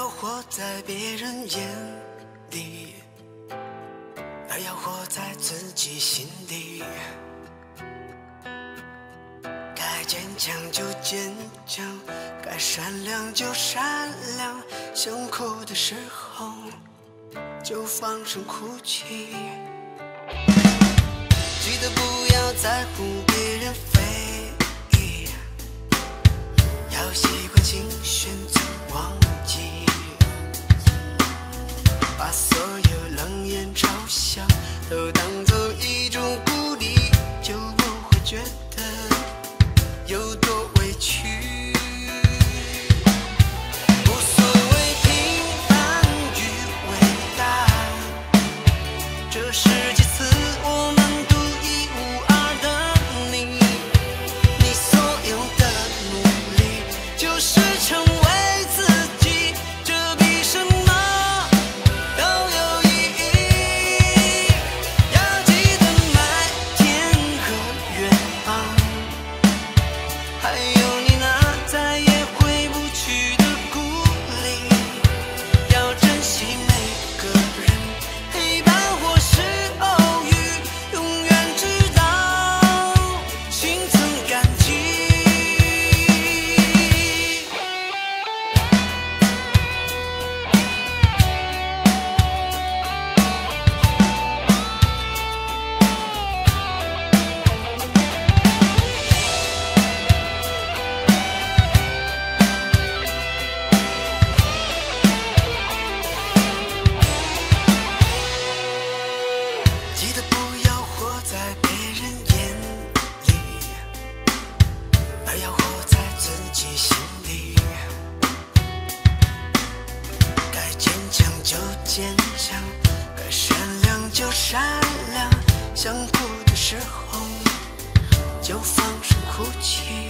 要活在别人眼里，而要活在自己心底。该坚强就坚强，该善良就善良，想哭的时候就放声哭泣。记得不要在乎当做一种鼓励，就不会觉得有多委屈。无所谓平凡与伟大。这世界坚强，该善良就善良，想哭的时候就放声哭泣。